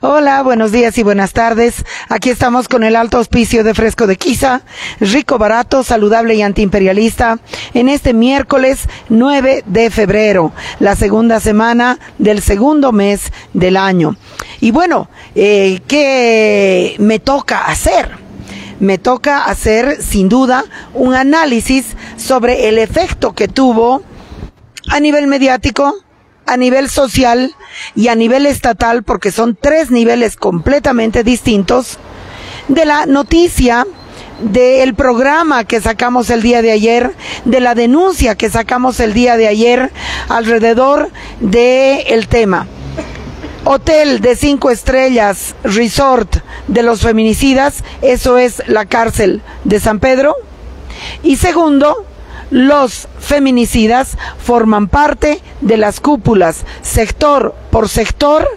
Hola, buenos días y buenas tardes. Aquí estamos con el alto auspicio de Fresco de Quiza, rico, barato, saludable y antiimperialista, en este miércoles 9 de febrero, la segunda semana del segundo mes del año. Y bueno, eh, ¿qué me toca hacer? Me toca hacer, sin duda, un análisis sobre el efecto que tuvo a nivel mediático, a nivel social y a nivel estatal, porque son tres niveles completamente distintos, de la noticia del programa que sacamos el día de ayer, de la denuncia que sacamos el día de ayer alrededor del el tema. Hotel de cinco estrellas, resort de los feminicidas, eso es la cárcel de San Pedro. Y segundo, los feminicidas forman parte de las cúpulas sector por sector,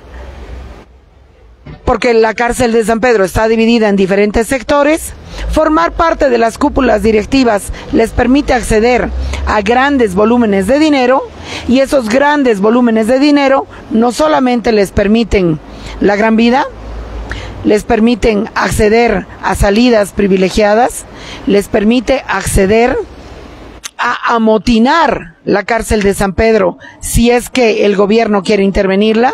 porque la cárcel de San Pedro está dividida en diferentes sectores. Formar parte de las cúpulas directivas les permite acceder a grandes volúmenes de dinero y esos grandes volúmenes de dinero no solamente les permiten la gran vida, les permiten acceder a salidas privilegiadas, les permite acceder a amotinar la cárcel de San Pedro si es que el gobierno quiere intervenirla,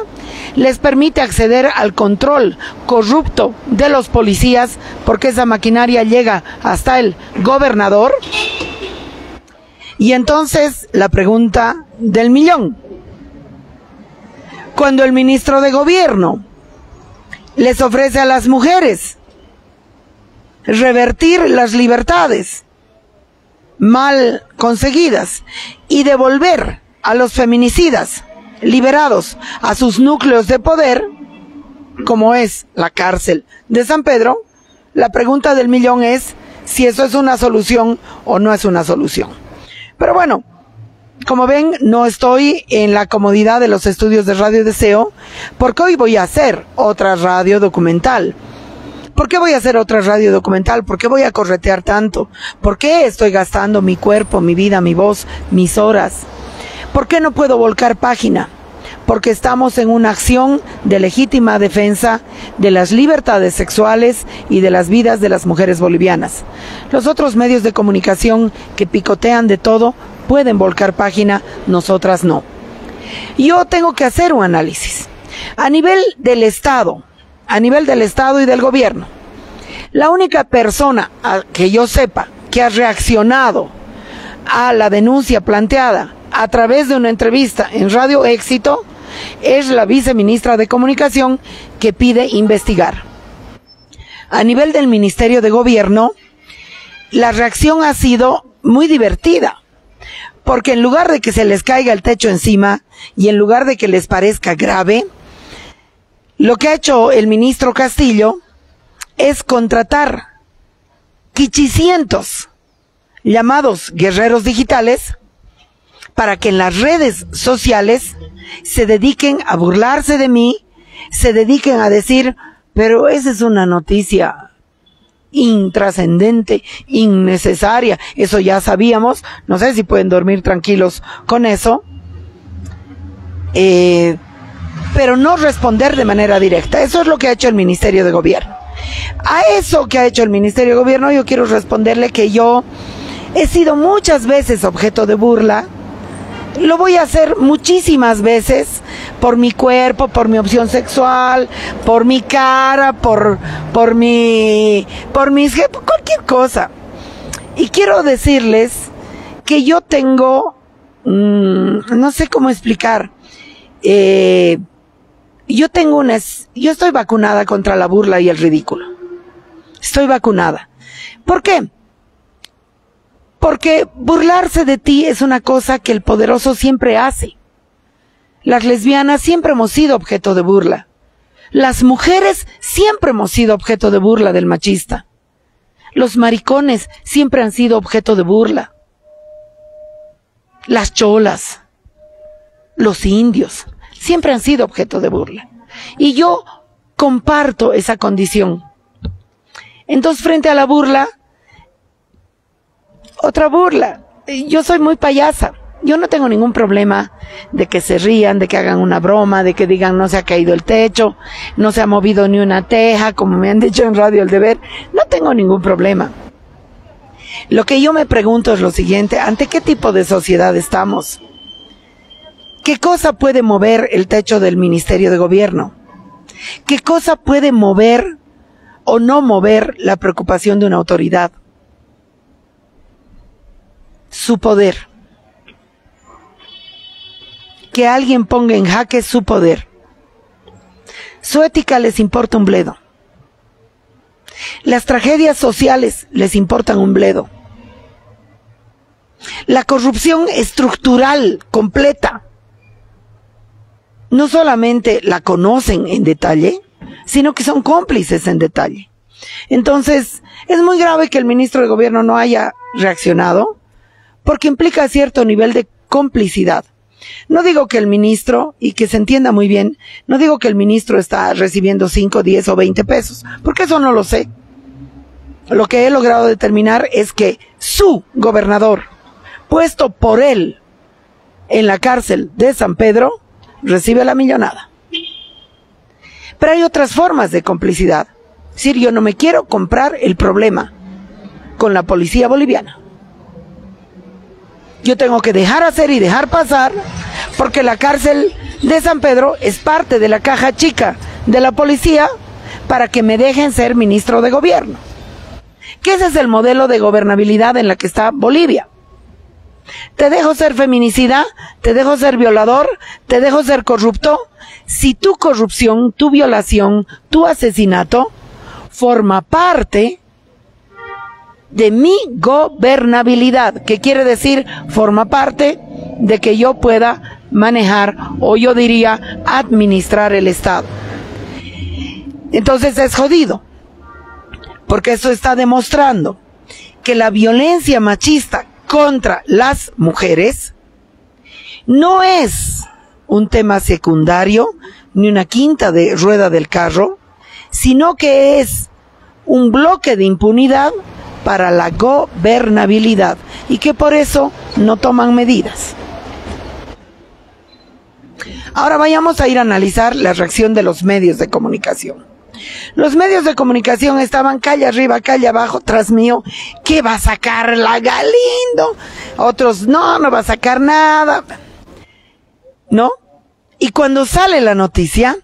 les permite acceder al control corrupto de los policías porque esa maquinaria llega hasta el gobernador. Y entonces la pregunta del millón. Cuando el ministro de gobierno les ofrece a las mujeres revertir las libertades, mal conseguidas y devolver a los feminicidas liberados a sus núcleos de poder, como es la cárcel de San Pedro, la pregunta del millón es si eso es una solución o no es una solución. Pero bueno, como ven, no estoy en la comodidad de los estudios de Radio Deseo, porque hoy voy a hacer otra radio documental. ¿Por qué voy a hacer otra radio documental? ¿Por qué voy a corretear tanto? ¿Por qué estoy gastando mi cuerpo, mi vida, mi voz, mis horas? ¿Por qué no puedo volcar página? Porque estamos en una acción de legítima defensa de las libertades sexuales y de las vidas de las mujeres bolivianas. Los otros medios de comunicación que picotean de todo pueden volcar página, nosotras no. Yo tengo que hacer un análisis. A nivel del Estado, a nivel del Estado y del gobierno. La única persona que yo sepa que ha reaccionado a la denuncia planteada a través de una entrevista en Radio Éxito es la viceministra de Comunicación que pide investigar. A nivel del Ministerio de Gobierno, la reacción ha sido muy divertida, porque en lugar de que se les caiga el techo encima y en lugar de que les parezca grave, lo que ha hecho el ministro Castillo es contratar quichicientos llamados guerreros digitales para que en las redes sociales se dediquen a burlarse de mí, se dediquen a decir, pero esa es una noticia intrascendente, innecesaria, eso ya sabíamos, no sé si pueden dormir tranquilos con eso. Eh, pero no responder de manera directa. Eso es lo que ha hecho el Ministerio de Gobierno. A eso que ha hecho el Ministerio de Gobierno yo quiero responderle que yo he sido muchas veces objeto de burla. Lo voy a hacer muchísimas veces por mi cuerpo, por mi opción sexual, por mi cara, por, por mi, por mis, cualquier cosa. Y quiero decirles que yo tengo, mmm, no sé cómo explicar, eh, yo tengo una, yo estoy vacunada contra la burla y el ridículo. Estoy vacunada. ¿Por qué? Porque burlarse de ti es una cosa que el poderoso siempre hace. Las lesbianas siempre hemos sido objeto de burla. Las mujeres siempre hemos sido objeto de burla del machista. Los maricones siempre han sido objeto de burla. Las cholas, los indios, siempre han sido objeto de burla. Y yo comparto esa condición. Entonces, frente a la burla, otra burla. Yo soy muy payasa. Yo no tengo ningún problema de que se rían, de que hagan una broma, de que digan no se ha caído el techo, no se ha movido ni una teja, como me han dicho en Radio El Deber. No tengo ningún problema. Lo que yo me pregunto es lo siguiente, ¿ante qué tipo de sociedad estamos? ¿Qué cosa puede mover el techo del Ministerio de Gobierno? ¿Qué cosa puede mover o no mover la preocupación de una autoridad? Su poder. Que alguien ponga en jaque su poder. Su ética les importa un bledo. Las tragedias sociales les importan un bledo. La corrupción estructural completa no solamente la conocen en detalle, sino que son cómplices en detalle. Entonces, es muy grave que el ministro de Gobierno no haya reaccionado, porque implica cierto nivel de complicidad. No digo que el ministro, y que se entienda muy bien, no digo que el ministro está recibiendo 5, 10 o 20 pesos, porque eso no lo sé. Lo que he logrado determinar es que su gobernador, puesto por él en la cárcel de San Pedro, recibe la millonada. Pero hay otras formas de complicidad. Es decir, yo no me quiero comprar el problema con la policía boliviana. Yo tengo que dejar hacer y dejar pasar porque la cárcel de San Pedro es parte de la caja chica de la policía para que me dejen ser ministro de gobierno. Que ese es el modelo de gobernabilidad en la que está Bolivia. Te dejo ser feminicida, te dejo ser violador, te dejo ser corrupto. Si tu corrupción, tu violación, tu asesinato forma parte de mi gobernabilidad, que quiere decir forma parte de que yo pueda manejar o yo diría administrar el Estado. Entonces es jodido, porque eso está demostrando que la violencia machista contra las mujeres no es un tema secundario ni una quinta de rueda del carro, sino que es un bloque de impunidad para la gobernabilidad y que por eso no toman medidas. Ahora vayamos a ir a analizar la reacción de los medios de comunicación. Los medios de comunicación estaban calle arriba, calle abajo, tras mío. ¿Qué va a sacar la Galindo? Otros, no, no va a sacar nada. ¿No? Y cuando sale la noticia,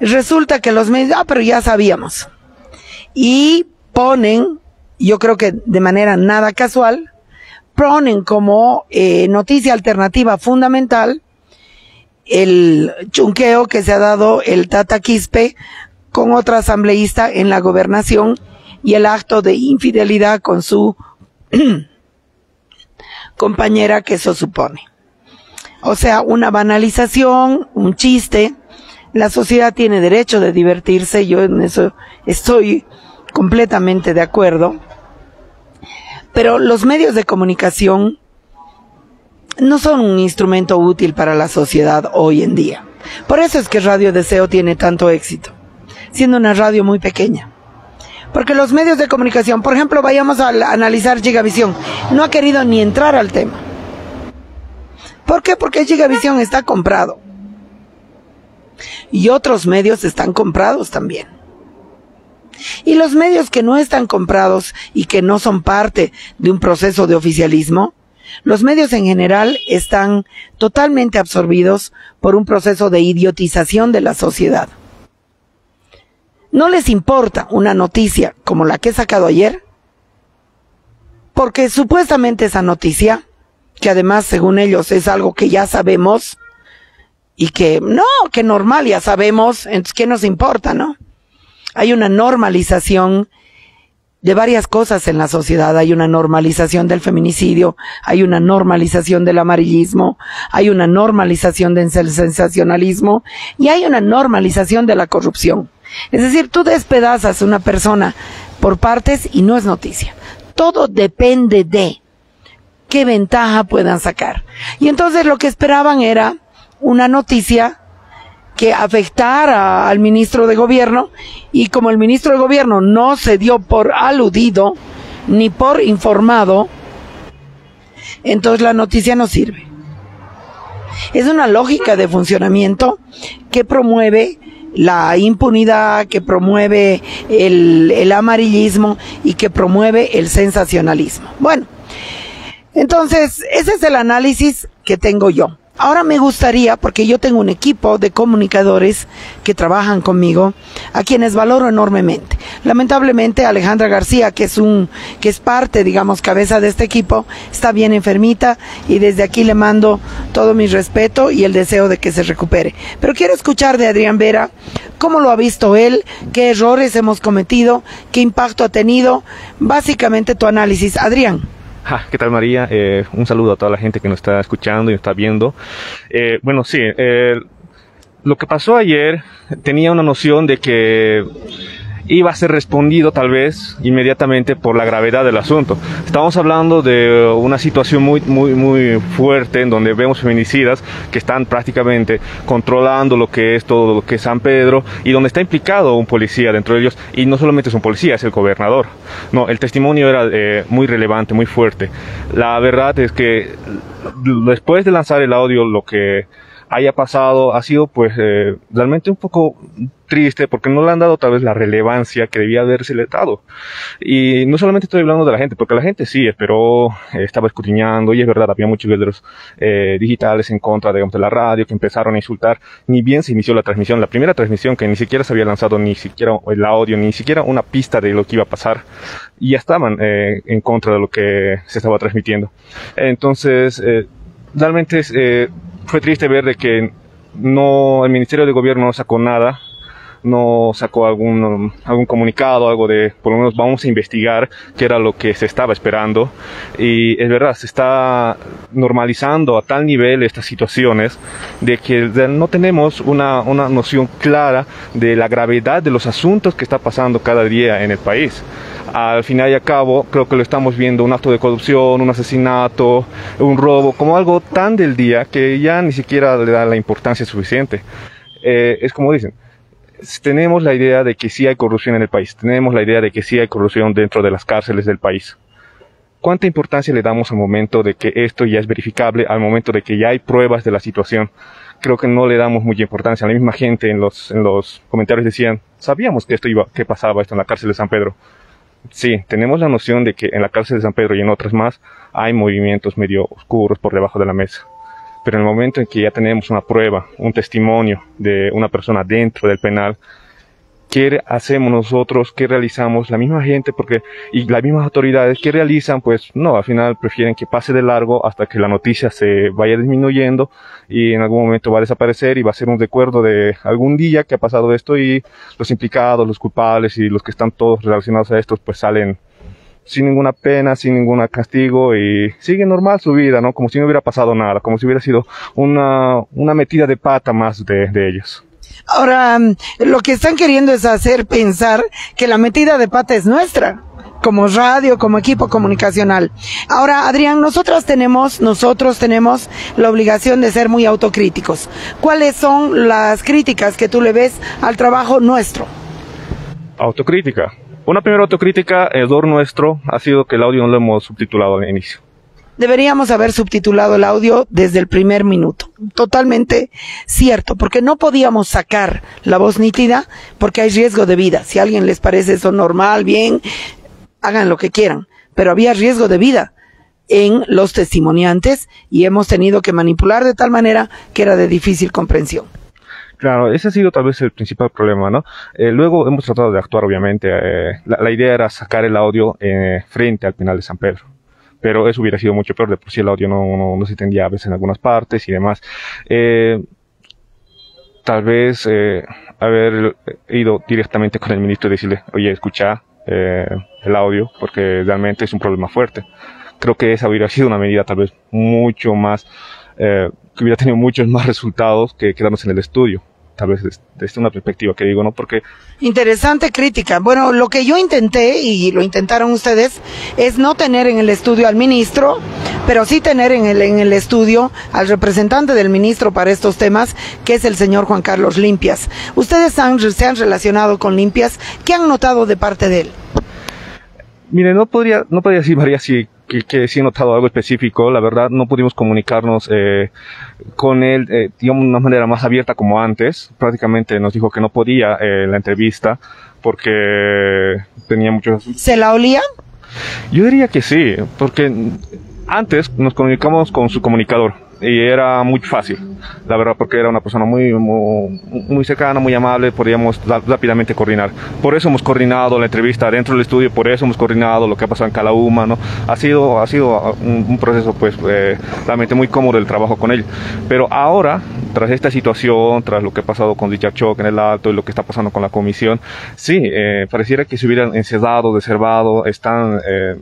resulta que los medios, ah, pero ya sabíamos. Y ponen, yo creo que de manera nada casual, ponen como eh, noticia alternativa fundamental el chunqueo que se ha dado el Tata Quispe con otra asambleísta en la gobernación y el acto de infidelidad con su compañera que eso supone. O sea, una banalización, un chiste. La sociedad tiene derecho de divertirse, yo en eso estoy completamente de acuerdo. Pero los medios de comunicación no son un instrumento útil para la sociedad hoy en día. Por eso es que Radio Deseo tiene tanto éxito siendo una radio muy pequeña. Porque los medios de comunicación, por ejemplo, vayamos a analizar Gigavisión, no ha querido ni entrar al tema. ¿Por qué? Porque Gigavisión está comprado. Y otros medios están comprados también. Y los medios que no están comprados y que no son parte de un proceso de oficialismo, los medios en general están totalmente absorbidos por un proceso de idiotización de la sociedad no les importa una noticia como la que he sacado ayer, porque supuestamente esa noticia, que además según ellos es algo que ya sabemos, y que no, que normal, ya sabemos, entonces ¿qué nos importa, no? Hay una normalización de varias cosas en la sociedad. Hay una normalización del feminicidio, hay una normalización del amarillismo, hay una normalización del sensacionalismo y hay una normalización de la corrupción. Es decir, tú despedazas a una persona por partes y no es noticia. Todo depende de qué ventaja puedan sacar. Y entonces lo que esperaban era una noticia que afectara al ministro de gobierno y como el ministro de gobierno no se dio por aludido ni por informado, entonces la noticia no sirve. Es una lógica de funcionamiento que promueve la impunidad, que promueve el, el amarillismo y que promueve el sensacionalismo. Bueno, entonces, ese es el análisis que tengo yo. Ahora me gustaría, porque yo tengo un equipo de comunicadores que trabajan conmigo, a quienes valoro enormemente. Lamentablemente Alejandra García, que es un, que es parte, digamos, cabeza de este equipo, está bien enfermita y desde aquí le mando todo mi respeto y el deseo de que se recupere. Pero quiero escuchar de Adrián Vera cómo lo ha visto él, qué errores hemos cometido, qué impacto ha tenido, básicamente tu análisis. Adrián. ¿Qué tal María? Eh, un saludo a toda la gente que nos está escuchando y nos está viendo. Eh, bueno, sí, eh, lo que pasó ayer tenía una noción de que iba a ser respondido tal vez inmediatamente por la gravedad del asunto. Estamos hablando de una situación muy, muy, muy fuerte en donde vemos feminicidas que están prácticamente controlando lo que es todo lo que es San Pedro y donde está implicado un policía dentro de ellos y no solamente es un policía, es el gobernador. No, el testimonio era eh, muy relevante, muy fuerte. La verdad es que después de lanzar el audio lo que haya pasado ha sido pues eh, realmente un poco triste porque no le han dado tal vez la relevancia que debía haberse le dado. Y no solamente estoy hablando de la gente, porque la gente sí esperó, eh, estaba escudriñando, y es verdad, había muchos videos eh, digitales en contra digamos, de la radio que empezaron a insultar, ni bien se inició la transmisión, la primera transmisión que ni siquiera se había lanzado ni siquiera el audio, ni siquiera una pista de lo que iba a pasar, y ya estaban eh, en contra de lo que se estaba transmitiendo. Entonces, eh, realmente eh, fue triste ver de que no, el Ministerio de Gobierno no sacó nada no sacó algún, algún comunicado, algo de, por lo menos vamos a investigar qué era lo que se estaba esperando. Y es verdad, se está normalizando a tal nivel estas situaciones de que no tenemos una, una noción clara de la gravedad de los asuntos que está pasando cada día en el país al final y al cabo creo que lo estamos viendo un acto de corrupción, un asesinato, un robo, como algo tan del día que ya ni siquiera le da la importancia suficiente. Eh, es como dicen, tenemos la idea de que sí hay corrupción en el país, tenemos la idea de que sí hay corrupción dentro de las cárceles del país. ¿Cuánta importancia le damos al momento de que esto ya es verificable, al momento de que ya hay pruebas de la situación? Creo que no le damos mucha importancia. La misma gente en los, en los comentarios decían, sabíamos que esto iba, que pasaba esto en la cárcel de San Pedro. Sí, tenemos la noción de que en la cárcel de San Pedro y en otras más hay movimientos medio oscuros por debajo de la mesa pero en el momento en que ya tenemos una prueba, un testimonio de una persona dentro del penal, ¿qué hacemos nosotros? ¿Qué realizamos? La misma gente, porque, y las mismas autoridades, ¿qué realizan? Pues no, al final prefieren que pase de largo hasta que la noticia se vaya disminuyendo y en algún momento va a desaparecer y va a ser un recuerdo de algún día que ha pasado esto y los implicados, los culpables y los que están todos relacionados a esto, pues salen sin ninguna pena, sin ningún castigo y sigue normal su vida, ¿no? Como si no hubiera pasado nada, como si hubiera sido una, una metida de pata más de, de ellos. Ahora, lo que están queriendo es hacer pensar que la metida de pata es nuestra como radio, como equipo comunicacional. Ahora, Adrián, nosotras tenemos, nosotros tenemos la obligación de ser muy autocríticos. ¿Cuáles son las críticas que tú le ves al trabajo nuestro? Autocrítica. Una primera autocrítica, error nuestro, ha sido que el audio no lo hemos subtitulado al inicio. Deberíamos haber subtitulado el audio desde el primer minuto. Totalmente cierto, porque no podíamos sacar la voz nítida porque hay riesgo de vida. Si a alguien les parece eso normal, bien, hagan lo que quieran. Pero había riesgo de vida en los testimoniantes y hemos tenido que manipular de tal manera que era de difícil comprensión. Claro, ese ha sido tal vez el principal problema, ¿no? Eh, luego hemos tratado de actuar, obviamente. Eh, la, idea era sacar el audio eh, frente al penal de San Pedro. Pero eso hubiera sido mucho peor, de por sí el audio no, no, se entendía a veces en algunas partes y demás. tal vez haber ido directamente con el ministro y decirle, oye, escucha el audio, porque realmente es un problema fuerte. Creo que esa hubiera sido una medida tal vez mucho más eh, que hubiera tenido muchos más resultados que quedarnos en el estudio. Tal vez desde una perspectiva que digo, ¿no? Porque... Interesante crítica. Bueno, lo que yo intenté, y lo intentaron ustedes, es no tener en el estudio al ministro, pero sí tener en el, en el estudio al representante del ministro para estos temas, que es el señor Juan Carlos Limpias. Ustedes han, se han relacionado con Limpias. ¿Qué han notado de parte de él? Mire, no podría, no podría decir, María, si que, que sí he notado algo específico. La verdad, no pudimos comunicarnos eh, con él, eh, de una manera más abierta como antes. Prácticamente nos dijo que no podía eh, la entrevista porque tenía muchos... ¿Se la olía? Yo diría que sí, porque antes nos comunicamos con su comunicador y era muy fácil, la verdad, porque era una persona muy, muy, cercana, muy amable, podíamos rápidamente coordinar. Por eso hemos coordinado la entrevista dentro del estudio, por eso hemos coordinado lo que ha pasado en Calauma, ¿no? Ha sido, ha sido un, proceso, pues, eh, realmente muy cómodo el trabajo con él. Pero ahora, tras esta situación, tras lo que ha pasado con Richard Choc en el alto y lo que está pasando con la comisión, sí, eh, pareciera que se hubieran encerrado, deservado, están, eh,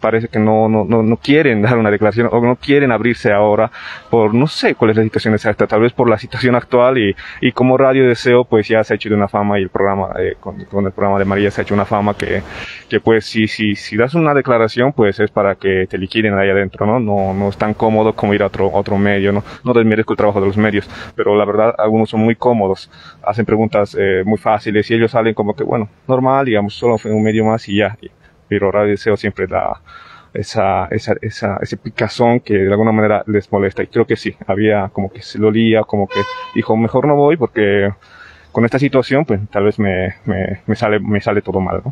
parece que no, no, no, no, quieren dar una declaración o no quieren abrirse ahora por no sé cuál es la situación exacta, tal vez por la situación actual y, y como Radio Deseo pues ya se ha hecho de una fama y el programa, eh, con, el programa de María se ha hecho una fama que, que pues si, si, si das una declaración pues es para que te liquiden ahí adentro, ¿no? No, no es tan cómodo como ir a otro, otro medio, ¿no? No desmerezco el trabajo de los medios, pero la verdad algunos son muy cómodos, hacen preguntas eh, muy fáciles y ellos salen como que bueno, normal, digamos, solo fue un medio más y ya pero Radio Deseo siempre da esa, esa, esa, ese picazón que de alguna manera les molesta. Y creo que sí, había como que se lo olía, como que dijo, mejor no voy porque con esta situación, pues tal vez me, me, me sale, me sale todo mal.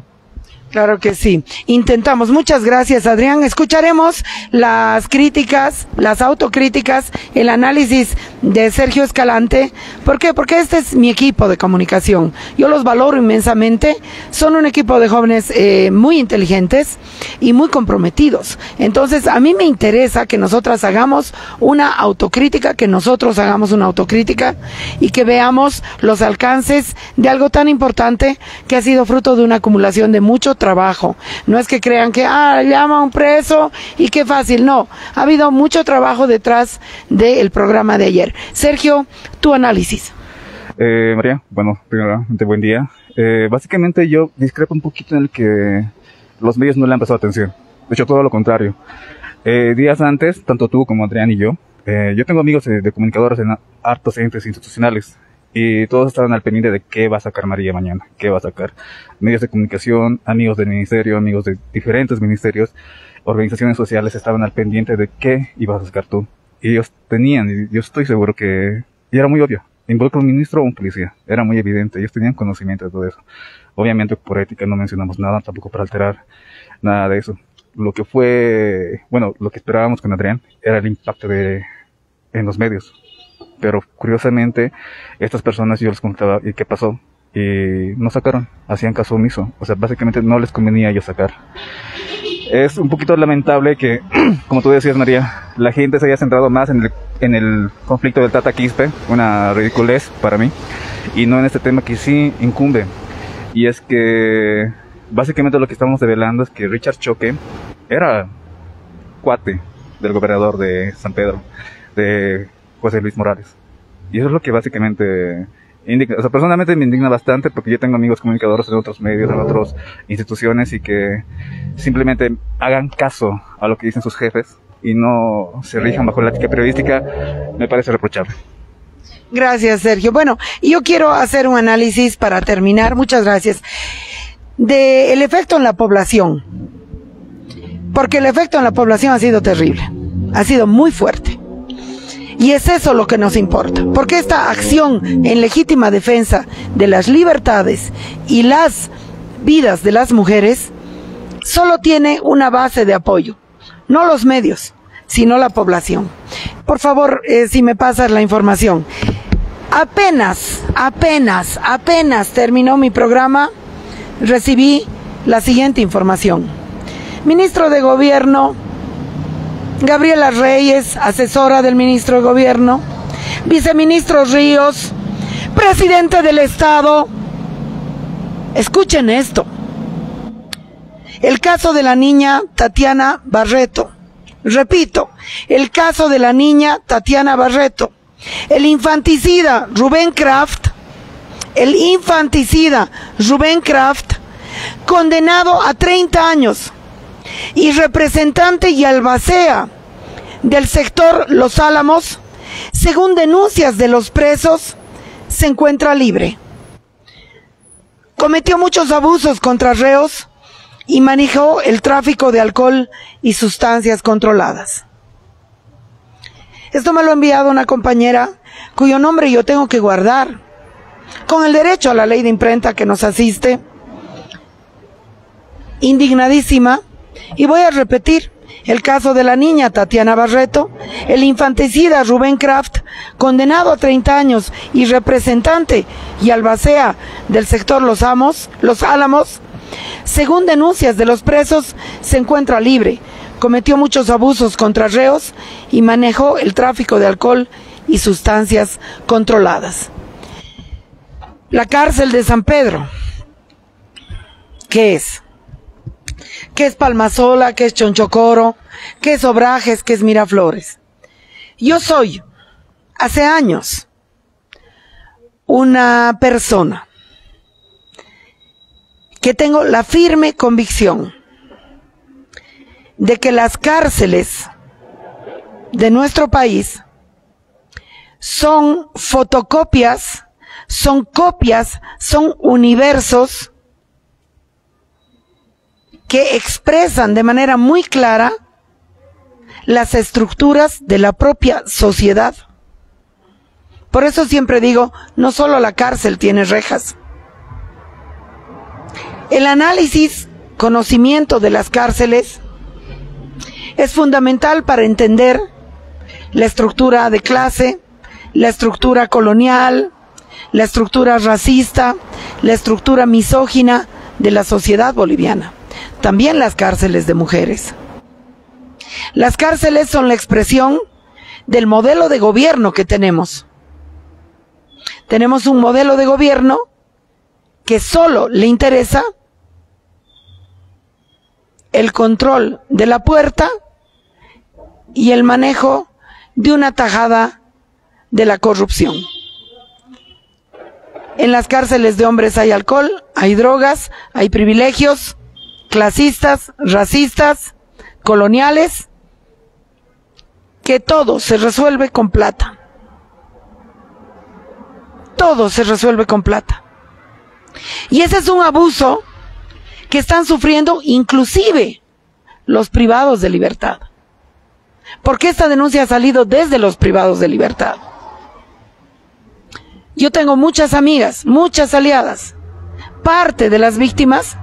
Claro que sí. Intentamos. Muchas gracias, Adrián. Escucharemos las críticas, las autocríticas, el análisis de Sergio Escalante. ¿Por qué? Porque este es mi equipo de comunicación. Yo los valoro inmensamente. Son un equipo de jóvenes eh, muy inteligentes y muy comprometidos. Entonces, a mí me interesa que nosotras hagamos una autocrítica, que nosotros hagamos una autocrítica y que veamos los alcances de algo tan importante que ha sido fruto de una acumulación de mucho trabajo. No es que crean que, ah, llama a un preso y qué fácil. No, ha habido mucho trabajo detrás del programa de ayer. Sergio, tu análisis. Eh, María, bueno, primeramente buen día. Eh, básicamente yo discrepo un poquito en el que los medios no le han prestado atención. De hecho, todo lo contrario. Eh, días antes, tanto tú como Adrián y yo, eh, yo tengo amigos de, de comunicadores en hartos entes institucionales y todos estaban al pendiente de qué va a sacar María mañana, qué va a sacar. Medios de comunicación, amigos del ministerio, amigos de diferentes ministerios, organizaciones sociales estaban al pendiente de qué ibas a sacar tú. Y ellos tenían, y yo estoy seguro que, y era muy obvio, involucra un ministro o un policía, era muy evidente, ellos tenían conocimiento de todo eso. Obviamente por ética no mencionamos nada, tampoco para alterar nada de eso. Lo que fue, bueno, lo que esperábamos con Adrián era el impacto de, en los medios, pero curiosamente estas personas yo les contaba y qué pasó y no sacaron, hacían caso omiso, o sea, básicamente no les convenía yo sacar. Es un poquito lamentable que, como tú decías María, la gente se haya centrado más en el, en el conflicto del Tata Quispe, una ridiculez para mí, y no en este tema que sí incumbe. Y es que básicamente lo que estamos develando es que Richard Choque era cuate del gobernador de San Pedro, de José Luis Morales. Y eso es lo que básicamente indigna. O sea, personalmente me indigna bastante porque yo tengo amigos comunicadores en otros medios, en otras instituciones y que simplemente hagan caso a lo que dicen sus jefes y no se rijan bajo la ética periodística, me parece reprochable. Gracias, Sergio. Bueno, yo quiero hacer un análisis para terminar. Muchas gracias. De el efecto en la población. Porque el efecto en la población ha sido terrible. Ha sido muy fuerte. Y es eso lo que nos importa, porque esta acción en legítima defensa de las libertades y las vidas de las mujeres solo tiene una base de apoyo, no los medios, sino la población. Por favor, eh, si me pasas la información. Apenas, apenas, apenas terminó mi programa, recibí la siguiente información. Ministro de Gobierno Gabriela Reyes, asesora del ministro de Gobierno, viceministro Ríos, presidente del Estado. Escuchen esto. El caso de la niña Tatiana Barreto. Repito, el caso de la niña Tatiana Barreto. El infanticida Rubén Kraft. El infanticida Rubén Kraft, condenado a 30 años y representante y albacea del sector Los Álamos, según denuncias de los presos, se encuentra libre. Cometió muchos abusos contra reos y manejó el tráfico de alcohol y sustancias controladas. Esto me lo ha enviado una compañera cuyo nombre yo tengo que guardar, con el derecho a la ley de imprenta que nos asiste, indignadísima, y voy a repetir el caso de la niña Tatiana Barreto, el infanticida Rubén Kraft, condenado a 30 años y representante y albacea del sector Los Amos, Los Álamos, según denuncias de los presos, se encuentra libre, cometió muchos abusos contra reos y manejó el tráfico de alcohol y sustancias controladas. La cárcel de San Pedro, ¿qué es? ¿Qué es Palmasola? ¿Qué es Chonchocoro? ¿Qué es Obrajes? ¿Qué es Miraflores? Yo soy, hace años, una persona que tengo la firme convicción de que las cárceles de nuestro país son fotocopias, son copias, son universos que expresan de manera muy clara las estructuras de la propia sociedad. Por eso siempre digo, no solo la cárcel tiene rejas. El análisis, conocimiento de las cárceles es fundamental para entender la estructura de clase, la estructura colonial, la estructura racista, la estructura misógina de la sociedad boliviana. También las cárceles de mujeres. Las cárceles son la expresión del modelo de gobierno que tenemos. Tenemos un modelo de gobierno que solo le interesa el control de la puerta y el manejo de una tajada de la corrupción. En las cárceles de hombres hay alcohol, hay drogas, hay privilegios clasistas, racistas, coloniales, que todo se resuelve con plata. Todo se resuelve con plata. Y ese es un abuso que están sufriendo inclusive los privados de libertad. Porque esta denuncia ha salido desde los privados de libertad. Yo tengo muchas amigas, muchas aliadas, parte de las víctimas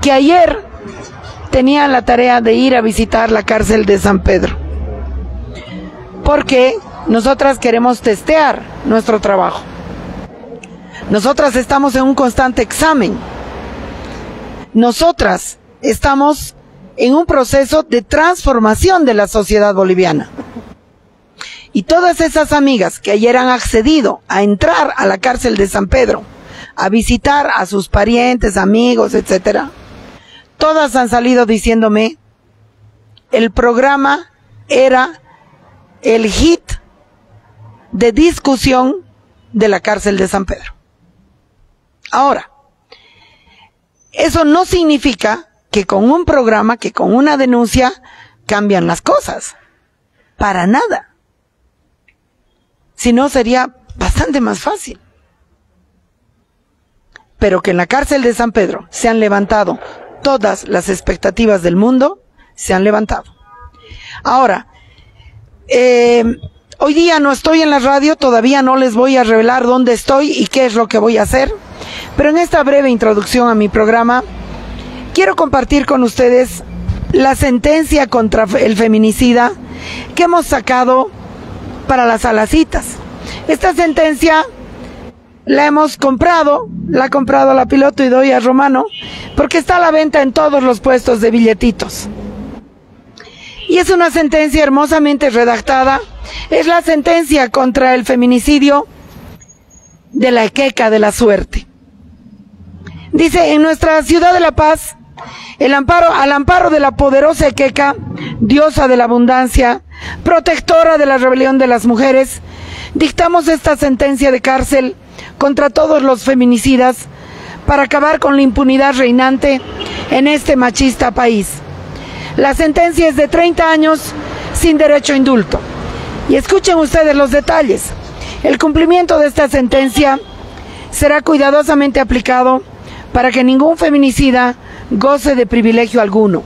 que ayer tenían la tarea de ir a visitar la cárcel de San Pedro. Porque nosotras queremos testear nuestro trabajo. Nosotras estamos en un constante examen. Nosotras estamos en un proceso de transformación de la sociedad boliviana. Y todas esas amigas que ayer han accedido a entrar a la cárcel de San Pedro, a visitar a sus parientes, amigos, etcétera, todas han salido diciéndome, el programa era el hit de discusión de la cárcel de San Pedro. Ahora, eso no significa que con un programa, que con una denuncia, cambian las cosas. Para nada. Si no, sería bastante más fácil. Pero que en la cárcel de San Pedro se han levantado todas las expectativas del mundo, se han levantado. Ahora, eh, hoy día no estoy en la radio, todavía no les voy a revelar dónde estoy y qué es lo que voy a hacer, pero en esta breve introducción a mi programa, quiero compartir con ustedes la sentencia contra el feminicida que hemos sacado para las alacitas. Esta sentencia la hemos comprado, la ha comprado la piloto y doy a Romano, porque está a la venta en todos los puestos de billetitos. Y es una sentencia hermosamente redactada. Es la sentencia contra el feminicidio de la Equeca de la Suerte. Dice, en nuestra ciudad de La Paz, el amparo, al amparo de la poderosa Equeca, diosa de la abundancia, protectora de la rebelión de las mujeres, dictamos esta sentencia de cárcel contra todos los feminicidas para acabar con la impunidad reinante en este machista país. La sentencia es de 30 años sin derecho a indulto. Y escuchen ustedes los detalles. El cumplimiento de esta sentencia será cuidadosamente aplicado para que ningún feminicida goce de privilegio alguno.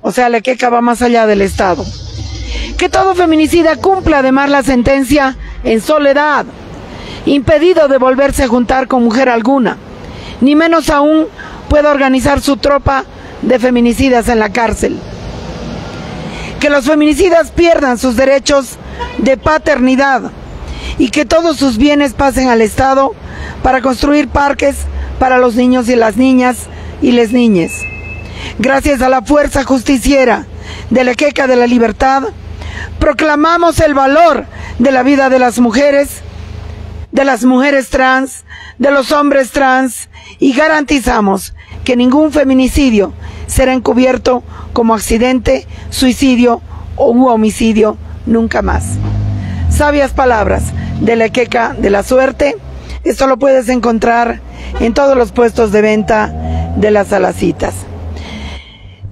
O sea, la queca va más allá del Estado. Que todo feminicida cumpla además la sentencia en soledad, impedido de volverse a juntar con mujer alguna, ni menos aún pueda organizar su tropa de feminicidas en la cárcel. Que los feminicidas pierdan sus derechos de paternidad y que todos sus bienes pasen al Estado para construir parques para los niños y las niñas y les niñes. Gracias a la fuerza justiciera de la queca de la libertad, proclamamos el valor de la vida de las mujeres, de las mujeres trans, de los hombres trans y garantizamos que ningún feminicidio será encubierto como accidente, suicidio o homicidio nunca más. Sabias palabras de la queca de la suerte. Esto lo puedes encontrar en todos los puestos de venta de las alacitas.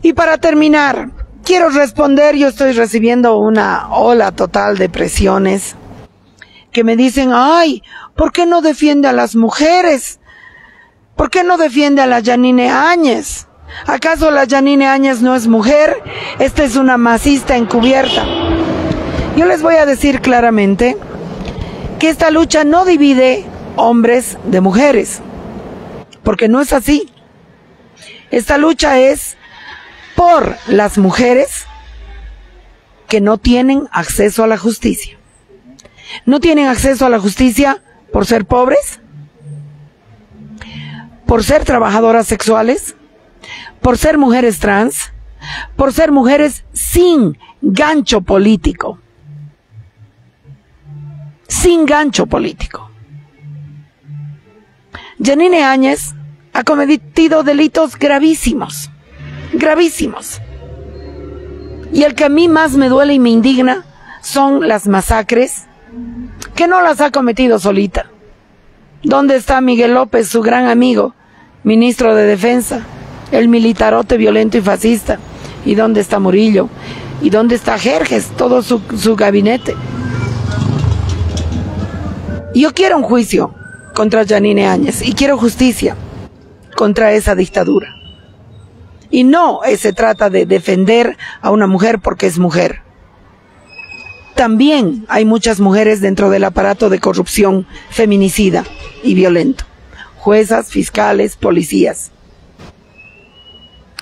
Y para terminar, quiero responder, yo estoy recibiendo una ola total de presiones que me dicen, ay, ¿por qué no defiende a las mujeres? ¿Por qué no defiende a la Janine Áñez? ¿Acaso la Janine Áñez no es mujer? Esta es una masista encubierta. Yo les voy a decir claramente que esta lucha no divide hombres de mujeres, porque no es así. Esta lucha es por las mujeres que no tienen acceso a la justicia. No tienen acceso a la justicia por ser pobres, por ser trabajadoras sexuales, por ser mujeres trans, por ser mujeres sin gancho político. Sin gancho político. Janine Áñez ha cometido delitos gravísimos, gravísimos. Y el que a mí más me duele y me indigna son las masacres que no las ha cometido solita. ¿Dónde está Miguel López, su gran amigo, ministro de Defensa, el militarote violento y fascista? ¿Y dónde está Murillo? ¿Y dónde está Jerjes, todo su, su gabinete? Yo quiero un juicio contra Janine Áñez y quiero justicia contra esa dictadura. Y no se trata de defender a una mujer porque es mujer. También hay muchas mujeres dentro del aparato de corrupción feminicida y violento. Juezas, fiscales, policías.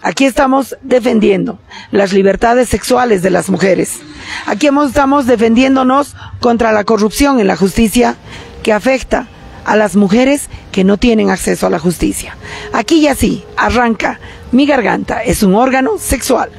Aquí estamos defendiendo las libertades sexuales de las mujeres. Aquí estamos defendiéndonos contra la corrupción en la justicia que afecta a las mujeres que no tienen acceso a la justicia. Aquí y así arranca mi garganta, es un órgano sexual.